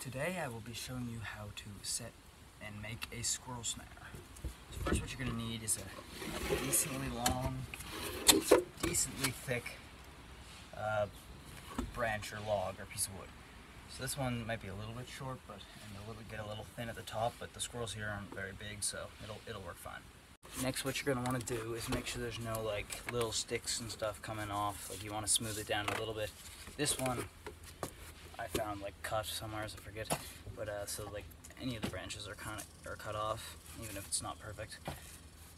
Today I will be showing you how to set and make a squirrel snare. So first what you're going to need is a decently long, decently thick uh, branch or log or piece of wood. So this one might be a little bit short, but and a little get a little thin at the top, but the squirrels here aren't very big, so it'll it'll work fine. Next, what you're gonna want to do is make sure there's no like little sticks and stuff coming off. Like you want to smooth it down a little bit. This one found like cut somewhere, I forget. But uh, so like any of the branches are kind of are cut off, even if it's not perfect.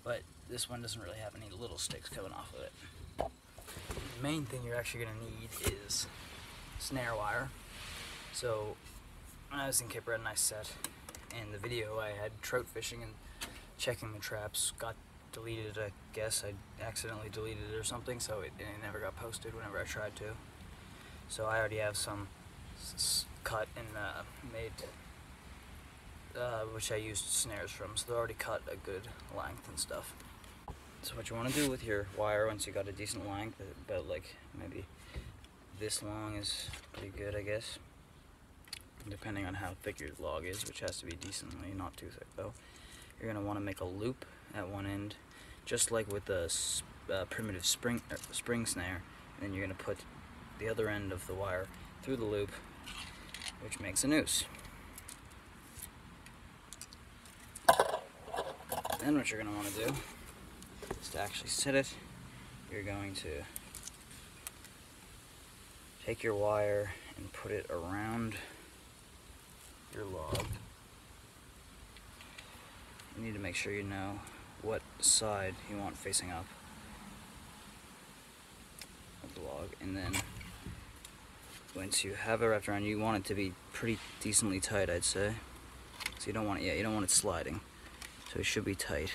But this one doesn't really have any little sticks coming off of it. The main thing you're actually gonna need is snare wire. So when I was in Cape Breton, I set in the video, I had trout fishing and checking the traps got deleted. I guess I accidentally deleted it or something, so it, it never got posted whenever I tried to. So I already have some cut and uh, made, uh, which I used snares from. So they're already cut a good length and stuff. So what you want to do with your wire once you got a decent length, about like maybe this long is pretty good, I guess. Depending on how thick your log is, which has to be decently, not too thick though. You're gonna want to make a loop at one end, just like with the uh, primitive spring uh, spring snare. And then you're gonna put the other end of the wire through the loop, which makes a noose. Then what you're gonna want to do is to actually set it. You're going to take your wire and put it around your log. You need to make sure you know what side you want facing up of the log and then once you have it wrapped around you want it to be pretty decently tight I'd say. So you don't want it yeah you don't want it sliding. So it should be tight.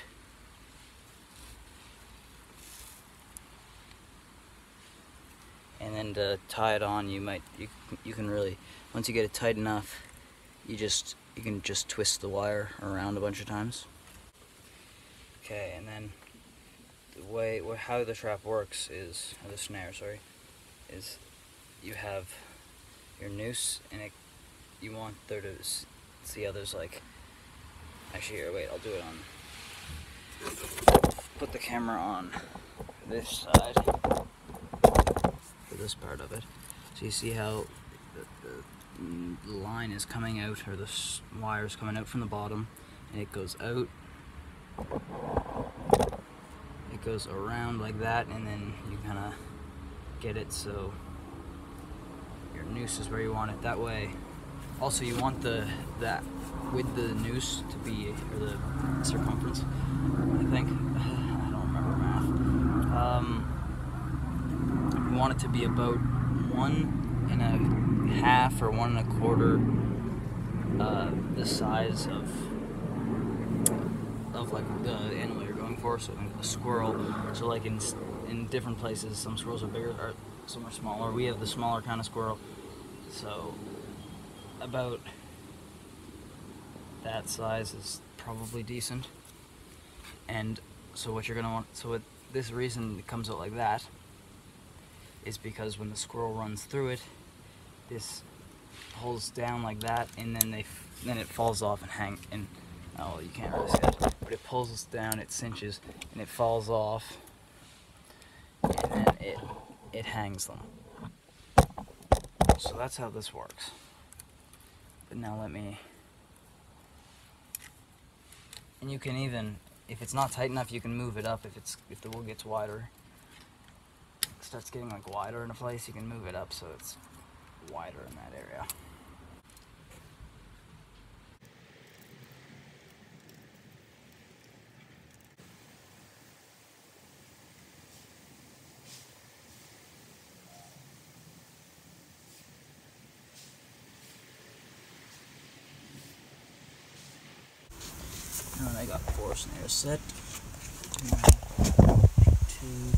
And then to tie it on you might you, you can really once you get it tight enough you just you can just twist the wire around a bunch of times. Okay and then the way how the trap works is the snare sorry is you have your noose and it you want there to see others like actually here wait I'll do it on put the camera on this side. For this part of it. So you see how the, the mm, line is coming out or the wire is coming out from the bottom and it goes out. It goes around like that and then you kind of get it so noose is where you want it that way also you want the that with the noose to be or the circumference I think I don't remember math um, you want it to be about one and a half or one and a quarter uh, the size of of like the animal you're going for so a squirrel so like in in different places some squirrels are bigger or some are smaller. We have the smaller kind of squirrel. So about that size is probably decent. And so what you're gonna want, so this reason it comes out like that is because when the squirrel runs through it, this pulls down like that and then they, then it falls off and hang, and oh you can't really see it, but it pulls down, it cinches, and it falls off, and then it it hangs them. So that's how this works. But now let me, and you can even, if it's not tight enough, you can move it up if it's if the wool gets wider. It starts getting like wider in a place, you can move it up so it's wider in that area. And I got four snares set. One, two,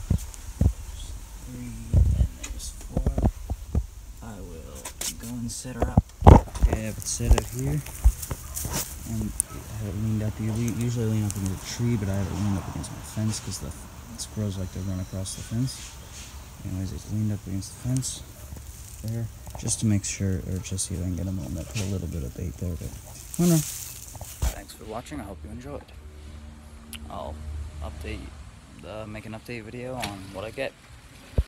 three, and there's four. I will go and set her up. Okay, I have it set out here. And I have it leaned up. You usually lean up against a tree, but I have it leaned up against my fence because the squirrels like to run across the fence. Anyways, it's leaned up against the fence there. just to make sure, or just if I can get them on that. Put a little bit of bait there, but I don't know. For watching. I hope you enjoyed. I'll update, uh, make an update video on what I get.